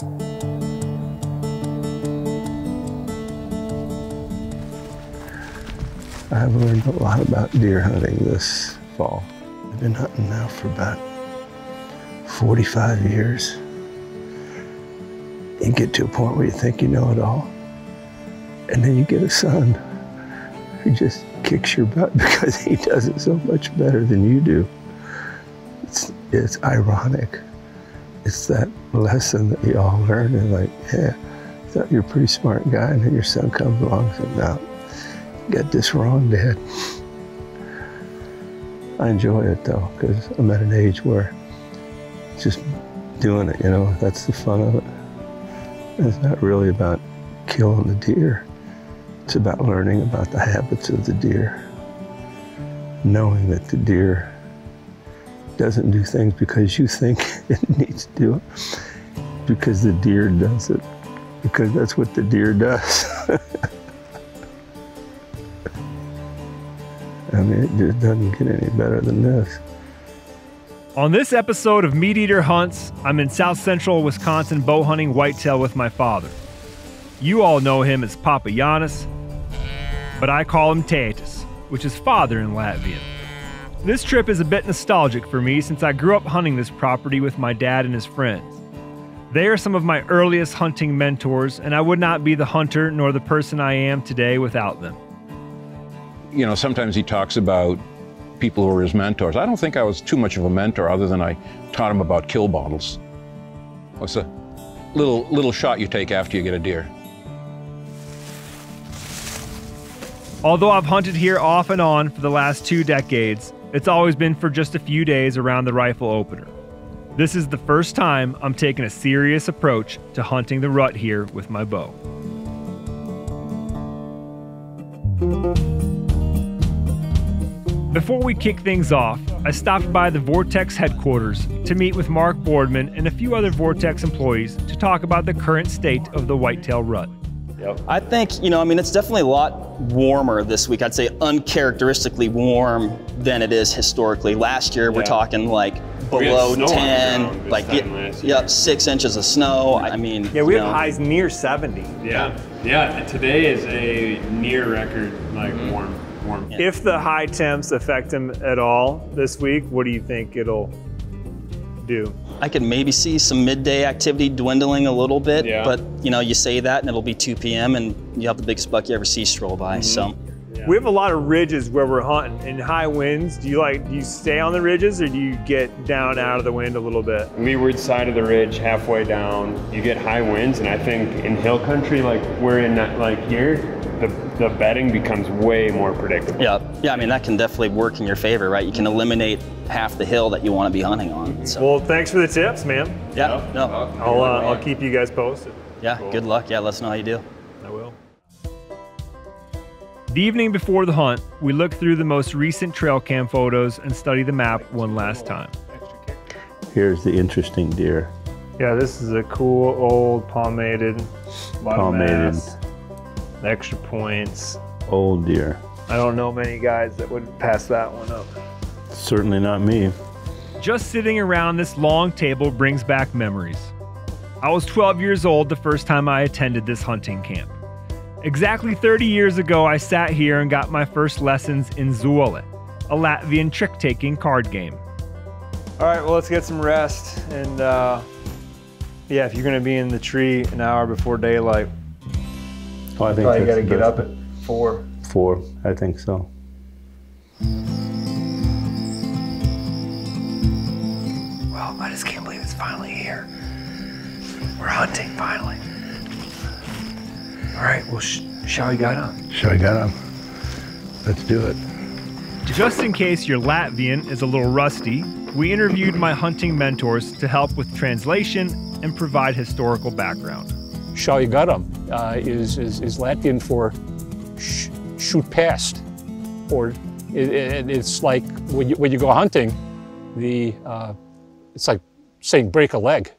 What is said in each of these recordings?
I've learned a lot about deer hunting this fall. I've been hunting now for about 45 years. You get to a point where you think you know it all, and then you get a son who just kicks your butt because he does it so much better than you do. It's, it's ironic. It's that lesson that you all learn and like, yeah, I thought you're a pretty smart guy, and then your son comes along and says, no, got this wrong, Dad. I enjoy it though, because I'm at an age where just doing it, you know, that's the fun of it. It's not really about killing the deer. It's about learning about the habits of the deer. Knowing that the deer doesn't do things because you think it needs to do it, because the deer does it, because that's what the deer does. I mean, it just doesn't get any better than this. On this episode of Meat Eater Hunts, I'm in south central Wisconsin bow hunting whitetail with my father. You all know him as Papa Janis, but I call him Tētis, which is father in Latvian. This trip is a bit nostalgic for me since I grew up hunting this property with my dad and his friends. They are some of my earliest hunting mentors, and I would not be the hunter nor the person I am today without them. You know, sometimes he talks about people who were his mentors. I don't think I was too much of a mentor other than I taught him about kill bottles. What's a little little shot you take after you get a deer? Although I've hunted here off and on for the last two decades, it's always been for just a few days around the rifle opener. This is the first time I'm taking a serious approach to hunting the rut here with my bow. Before we kick things off, I stopped by the Vortex headquarters to meet with Mark Boardman and a few other Vortex employees to talk about the current state of the whitetail rut. Yep. I think, you know, I mean, it's definitely a lot warmer this week. I'd say uncharacteristically warm than it is historically. Last year, we're talking like below 10, like, get, yep, six inches of snow. I mean, Yeah, we have know, highs near 70. Yeah, yeah. Today is a near record, like mm-hmm. warm, warm. If the high temps affect him at all this week, what do you think it'll do? I could maybe see some midday activity dwindling a little bit, Yeah. but you know, you say that and it'll be 2 p.m. and you have the biggest buck you ever see stroll by. Mm-hmm. So, We have a lot of ridges where we're hunting and high winds. Do you like do you stay on the ridges or do you get down out of the wind a little bit? Leeward side of the ridge, halfway down, you get high winds, and I think in hill country, like we're in, that, like here, the the bedding becomes way more predictable. yeah, yeah, I mean, that can definitely work in your favor, right? You can eliminate half the hill that you want to be hunting on. So, Well, thanks for the tips, man. yeah, no, I'll uh, I'll keep you guys posted. yeah, good luck. Yeah, let us know how you do. I will. The evening before the hunt, we look through the most recent trail cam photos and study the map one last time. Here's the interesting deer. Yeah, this is a cool old palmated bottom Palmated. mass. Extra points. Oh dear. I don't know many guys that would pass that one up. Certainly not me. Just sitting around this long table brings back memories. I was 12 years old the first time I attended this hunting camp. Exactly 30 years ago, I sat here and got my first lessons in Zole, a Latvian trick taking card game. All right, well, let's get some rest. And uh, yeah, if you're going to be in the tree an hour before daylight, Oh, I think probably got to get up at four. Four, I think so. Well, I just can't believe it's finally here. We're hunting finally. All right, well, sh- shall we go on? Shall we got him? Let's do it. Just in case your Latvian is a little rusty, we interviewed my hunting mentors to help with translation and provide historical background. Shaugaram uh, is, is, is Latvian for sh- shoot past. Or it, it, it's like when you, when you go hunting, the, uh, it's like saying break a leg.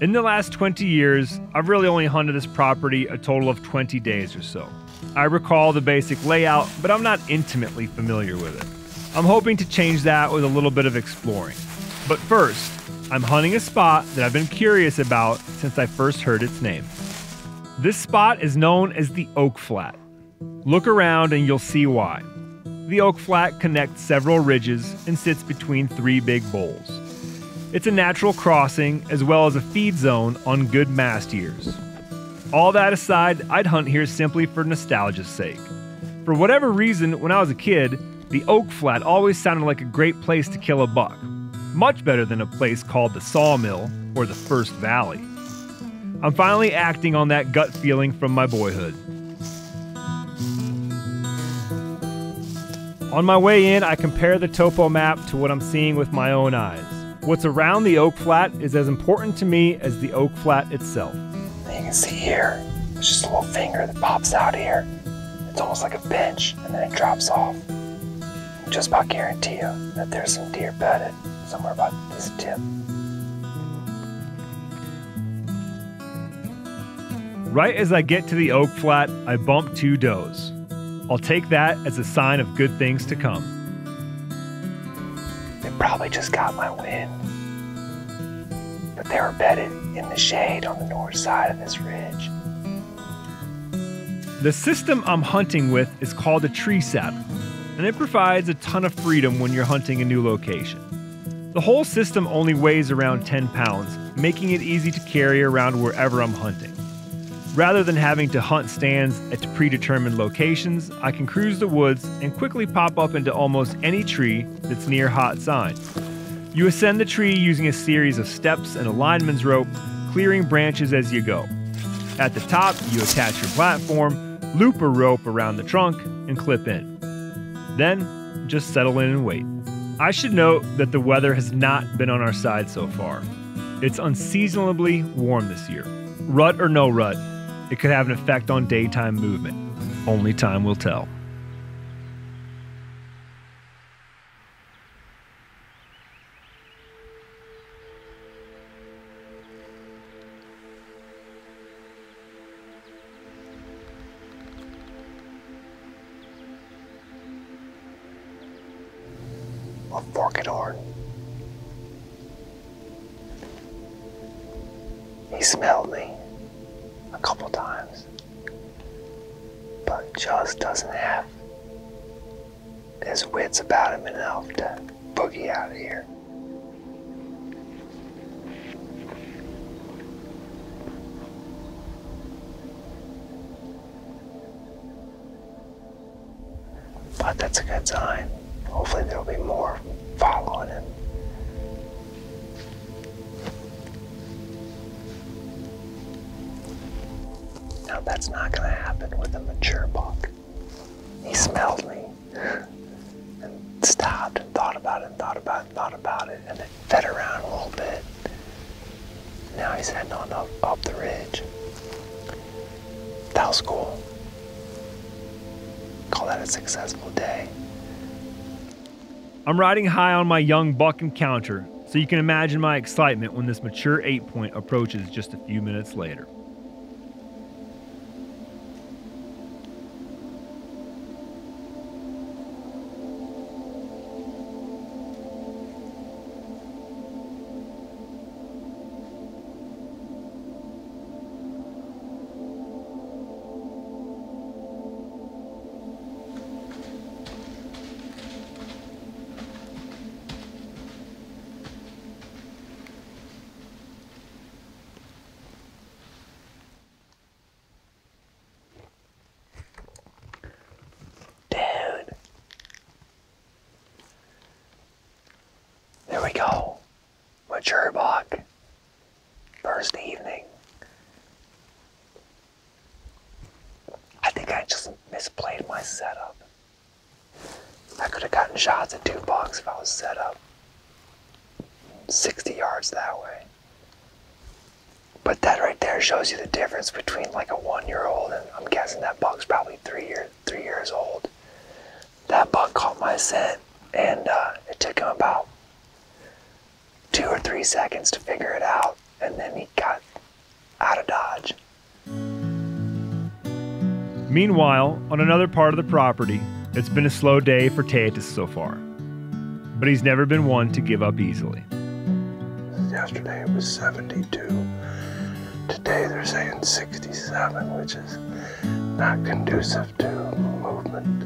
In the last 20 years, I've really only hunted this property a total of 20 days or so. I recall the basic layout, but I'm not intimately familiar with it. I'm hoping to change that with a little bit of exploring. But first, I'm hunting a spot that I've been curious about since I first heard its name. This spot is known as the Oak Flat. Look around and you'll see why. The Oak Flat connects several ridges and sits between three big bowls. It's a natural crossing as well as a feed zone on good mast years. All that aside, I'd hunt here simply for nostalgia's sake. For whatever reason, when I was a kid, the Oak Flat always sounded like a great place to kill a buck, much better than a place called the Sawmill or the First Valley. I'm finally acting on that gut feeling from my boyhood. On my way in, I compare the topo map to what I'm seeing with my own eyes. What's around the oak flat is as important to me as the oak flat itself. You can see here, it's just a little finger that pops out here. It's almost like a bench, and then it drops off. I just about guarantee you that there's some deer bedded somewhere about this tip. Right as I get to the oak flat, I bump two does. I'll take that as a sign of good things to come. They probably just got my wind. But they were bedded in the shade on the north side of this ridge. The system I'm hunting with is called a tree saddle, and it provides a ton of freedom when you're hunting a new location. The whole system only weighs around 10 pounds, making it easy to carry around wherever I'm hunting. Rather than having to hunt stands at predetermined locations, I can cruise the woods and quickly pop up into almost any tree that's near hot sign. You ascend the tree using a series of steps and a lineman's rope, clearing branches as you go. At the top, you attach your platform, loop a rope around the trunk, and clip in. Then, just settle in and wait. I should note that the weather has not been on our side so far. It's unseasonably warm this year. Rut or no rut, it could have an effect on daytime movement. Only time will tell. He smelled me a couple times, but just doesn't have his wits about him enough to boogie out of here. But that's a good sign. Now that's not gonna happen with a mature buck. He smelled me and stopped and thought about it and thought about it and thought about it and then fed around a little bit. Now he's heading on up, up the ridge. That was cool. Call that a successful day. I'm riding high on my young buck encounter, so you can imagine my excitement when this mature eight point approaches just a few minutes later. Mature. First evening. I think I just misplayed my setup. I could have gotten shots at two bucks if I was set up 60 yards that way. But that right there shows you the difference between like a one year old and I'm guessing that buck's probably three year three years old. That buck caught my scent and uh, it took him about three seconds to figure it out and then he got out of dodge. Meanwhile, on another part of the property, it's been a slow day for Tētis so far. But he's never been one to give up easily. yesterday it was 72. Today they're saying 67, which is not conducive to movement.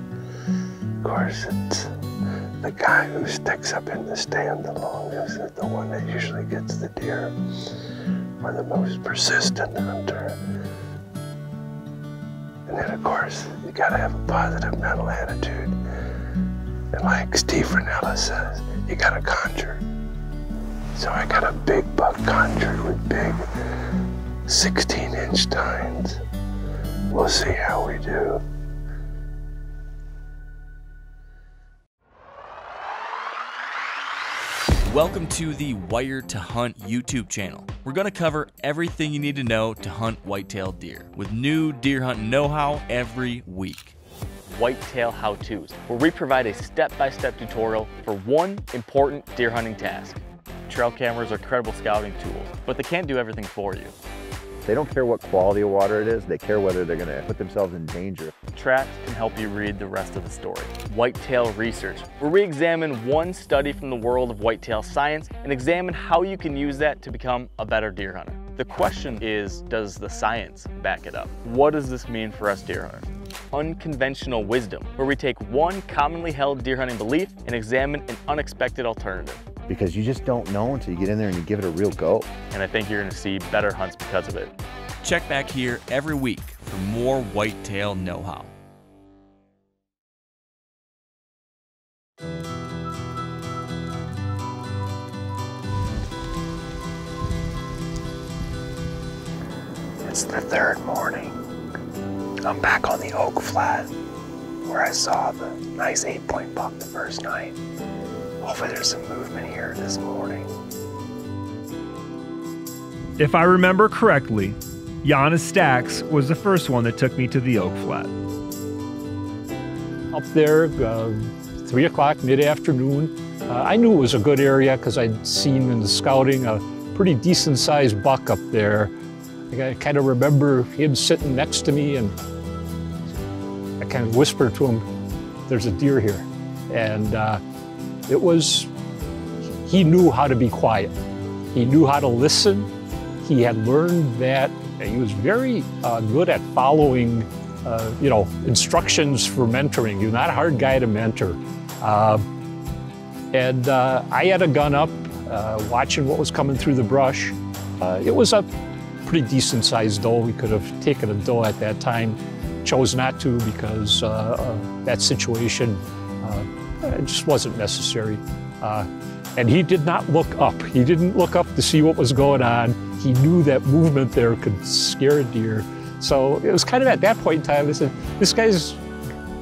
Of course, it's the guy who sticks up in the stand the longest is the one that usually gets the deer, or the most persistent hunter. And then, of course, you gotta have a positive mental attitude. And like Steve Rinella says, you gotta conjure. So I got a big buck conjured with big 16 inch tines. We'll see how we do. Welcome to the Wired to Hunt YouTube channel. We're going to cover everything you need to know to hunt whitetail deer with new deer hunting know how every week. Whitetail How To's, where we provide a step by step tutorial for one important deer hunting task. Trail cameras are credible scouting tools, but they can't do everything for you. They don't care what quality of water it is, they care whether they're gonna put themselves in danger. Traps can help you read the rest of the story. Whitetail Research, where we examine one study from the world of whitetail science and examine how you can use that to become a better deer hunter. The question is, does the science back it up? What does this mean for us deer hunters? Unconventional Wisdom, where we take one commonly held deer hunting belief and examine an unexpected alternative. Because you just don't know until you get in there and you give it a real go. And I think you're gonna see better hunts because of it. Check back here every week for more whitetail know how. It's the third morning. I'm back on the oak flat where I saw the nice eight point buck the first night. Hopefully there's some movement here this morning. If I remember correctly, Janis Stacks was the first one that took me to the Oak Flat. Up there, uh, 3 o'clock, mid-afternoon. Uh, I knew it was a good area because I'd seen in the scouting a pretty decent sized buck up there. I kind of remember him sitting next to me and I kind of whispered to him, there's a deer here. And uh, it was, he knew how to be quiet. He knew how to listen. He had learned that he was very uh, good at following, uh, you know, instructions for mentoring. You're not a hard guy to mentor. Uh, and uh, I had a gun up, uh, watching what was coming through the brush. Uh, it was a pretty decent sized doe. We could have taken a doe at that time. Chose not to because that situation it just wasn't necessary. and he did not look up. He didn't look up to see what was going on. He knew that movement there could scare a deer. So it was kind of at that point in time, I said, this guy's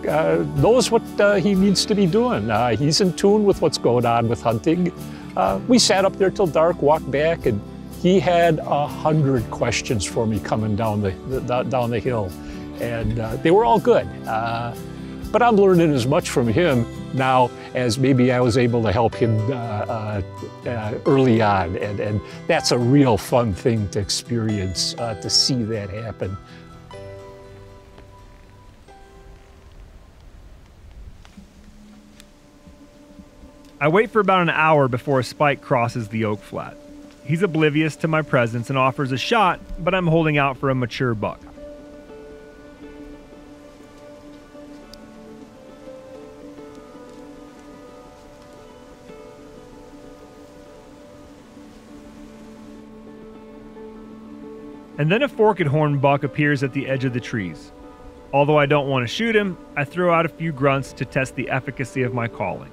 uh, knows what uh, he needs to be doing. Uh, he's in tune with what's going on with hunting. Uh, we sat up there till dark, walked back, and he had a hundred questions for me coming down the, the down the hill, and uh, they were all good. But I'm learning as much from him now as maybe I was able to help him uh, uh, uh, early on. And, and that's a real fun thing to experience, uh, to see that happen. I wait for about an hour before Spike crosses the oak flat. He's oblivious to my presence and offers a shot, but I'm holding out for a mature buck. And then a forked horn buck appears at the edge of the trees. Although I don't want to shoot him, I throw out a few grunts to test the efficacy of my calling.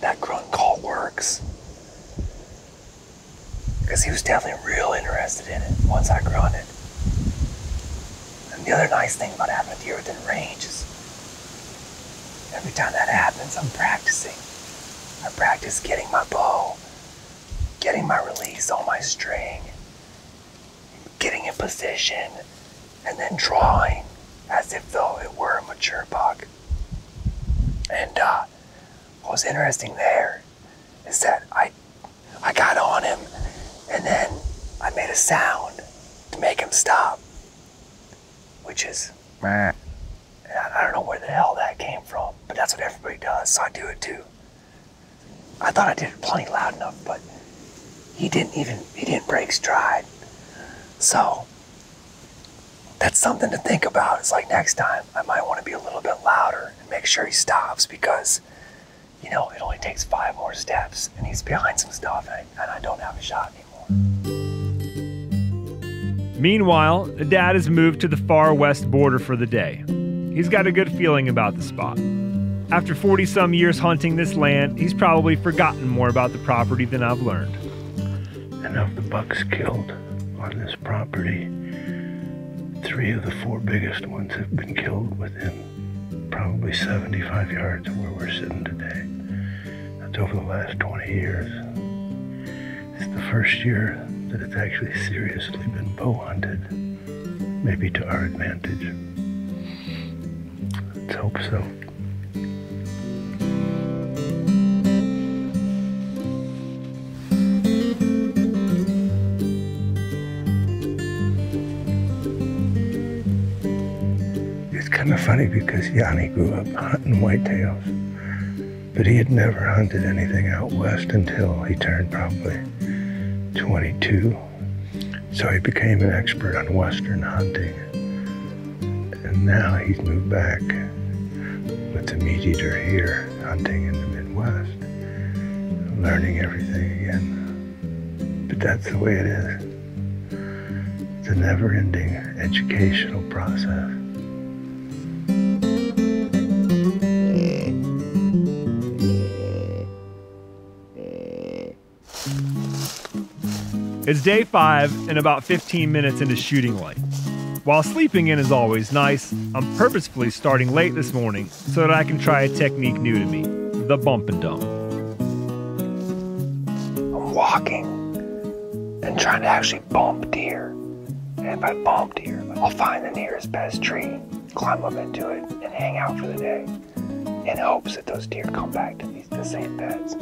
that grunt call works. Because he was definitely real interested in it once I grunted. And the other nice thing about having a deer within range is every time that happens, I'm practicing. I practice getting my bow, getting my release on my string, getting in position, and then drawing as if though it were a mature buck. And uh, what was interesting there is that I I got on him and then I made a sound to make him stop, which is I don't know where the hell that came from, but that's what everybody does, so I do it too. I thought I did it plenty loud enough, but he didn't even he didn't break stride. So that's something to think about. It's like next time I might want to be a little bit louder and make sure he stops because you know it only takes five more steps and he's behind some stuff and I, and I don't have a shot anymore. Meanwhile, the dad has moved to the far west border for the day. He's got a good feeling about the spot. After 40 some years hunting this land, he's probably forgotten more about the property than I've learned. And of the bucks killed on this property, three of the four biggest ones have been killed within probably 75 yards of where we're sitting today. Over the last 20 years. It's the first year that it's actually seriously been bow hunted, maybe to our advantage. Let's hope so. It's kind of funny because Yanni grew up hunting whitetails, but he had never hunted anything out west until he turned probably 22. So he became an expert on western hunting. And now he's moved back with the meat eater here, hunting in the Midwest, learning everything again. But that's the way it is. It's a never ending educational process. It's day five and about 15 minutes into shooting light. While sleeping in is always nice, I'm purposefully starting late this morning so that I can try a technique new to me the bump and dump. I'm walking and trying to actually bump deer. And if I bump deer, I'll find the nearest best tree, climb up into it, and hang out for the day in hopes that those deer come back to these the same beds.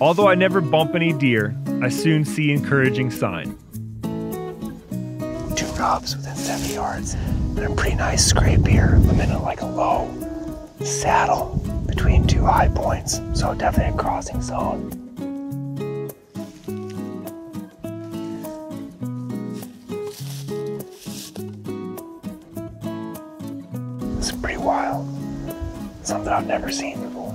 Although I never bump any deer, I soon see encouraging sign. Two rubs within 70 yards and a pretty nice scrape here. I'm in a, like a low saddle between two high points, so definitely a crossing zone. It's pretty wild. Something I've never seen before.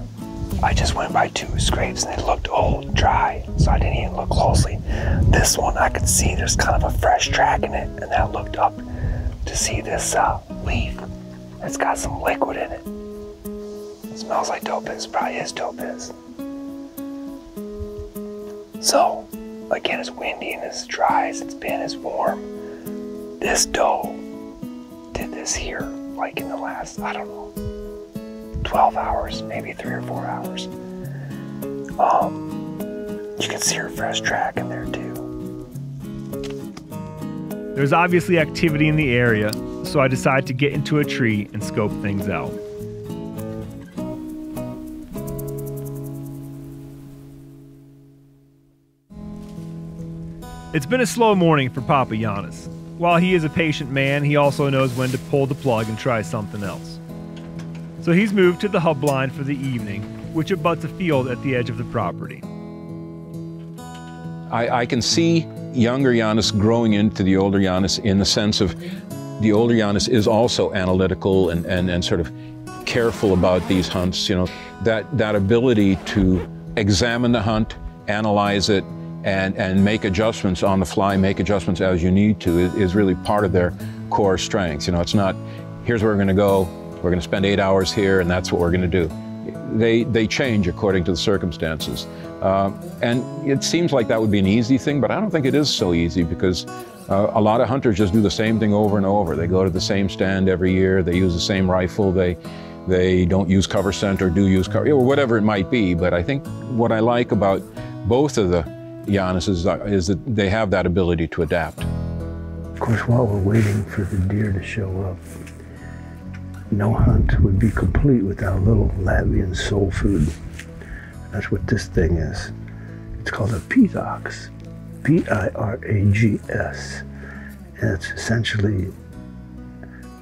I just went by two scrapes and they looked old, dry, so I didn't even look closely. This one I could see there's kind of a fresh track in it, and I looked up to see this uh, leaf. It's got some liquid in it. It smells like topaz, probably is topaz. So, again, as windy and as dry as it's been, as warm, this doe did this here, like in the last, I don't know, 12 hours, maybe three or four hours. Um, you can see her fresh track in there too. There's obviously activity in the area, so I decide to get into a tree and scope things out. It's been a slow morning for Papa Janis. While he is a patient man, he also knows when to pull the plug and try something else. So he's moved to the hub blind for the evening, which abuts a field at the edge of the property. I, I can see younger Janis growing into the older Janis in the sense of the older Janis is also analytical and, and, and sort of careful about these hunts. You know, that, that ability to examine the hunt, analyze it, and, and make adjustments on the fly, make adjustments as you need to, is, is really part of their core strengths. You know, it's not, here's where we're going to go, We're going to spend eight hours here, and that's what we're going to do. They, they change according to the circumstances. Uh, and it seems like that would be an easy thing, but I don't think it is so easy because uh, a lot of hunters just do the same thing over and over. They go to the same stand every year, they use the same rifle, they, they don't use cover scent or do use cover, or whatever it might be. But I think what I like about both of the Janisses uh, is that they have that ability to adapt. Of course, while we're waiting for the deer to show up, no hunt would be complete without a little Latvian soul food. That's what this thing is. It's called a pirags, P-I-R-A-G-S. And it's essentially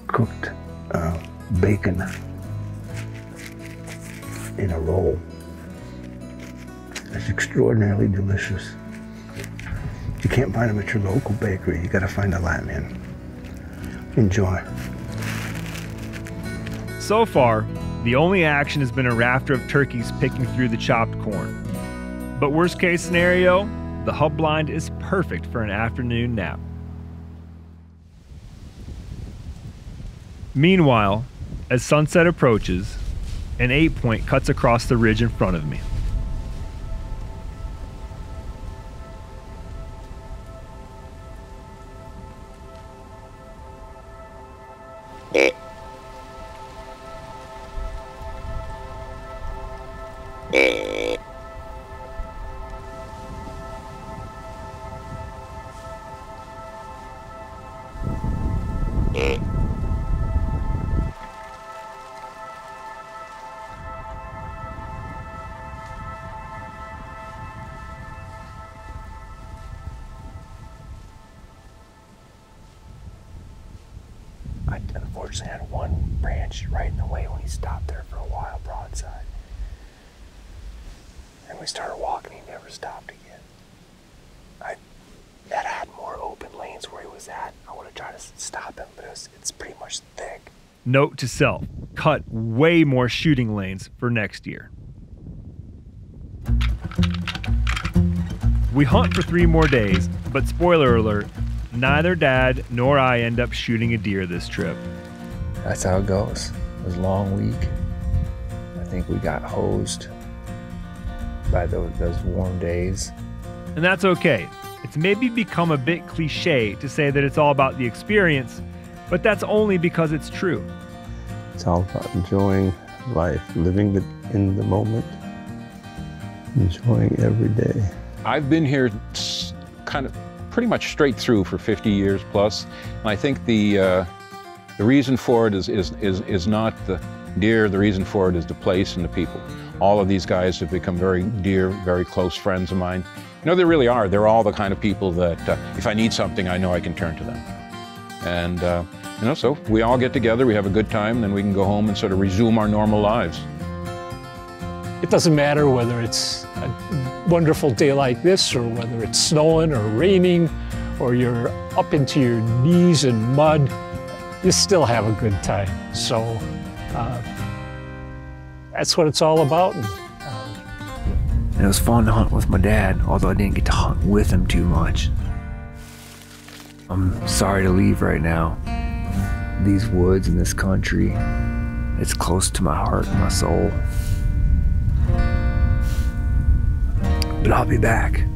cooked uh, bacon in a roll. It's extraordinarily delicious. You can't find them at your local bakery. You gotta find a Latvian. Enjoy. So far, the only action has been a rafter of turkeys picking through the chopped corn. But worst case scenario, the hub blind is perfect for an afternoon nap. Meanwhile, as sunset approaches, an eight point cuts across the ridge in front of me. I unfortunately had one branch right in the way when he stopped there for a while broadside. And we started walking, he never stopped again. I had had more open lanes where he was at. I would have tried to stop him, but it was, it's pretty much thick. Note to self cut way more shooting lanes for next year. We hunt for three more days, but spoiler alert, neither dad nor I end up shooting a deer this trip. That's how it goes. It was a long week. I think we got hosed by those, those warm days. And that's okay. It's maybe become a bit cliche to say that it's all about the experience, but that's only because it's true. It's all about enjoying life, living the, in the moment, enjoying every day. I've been here kind of pretty much straight through for 50 years plus, and I think the uh, the reason for it is, is is is not the deer. The reason for it is the place and the people. All of these guys have become very dear, very close friends of mine. You know, they really are. They're all the kind of people that uh, if I need something, I know I can turn to them. And uh, you know, so we all get together, we have a good time, then we can go home and sort of resume our normal lives. It doesn't matter whether it's a wonderful day like this or whether it's snowing or raining or you're up into your knees in mud, you still have a good time. So uh, that's what it's all about. And, And it was fun to hunt with my dad, although I didn't get to hunt with him too much. I'm sorry to leave right now. These woods and this country, it's close to my heart and my soul. But I'll be back.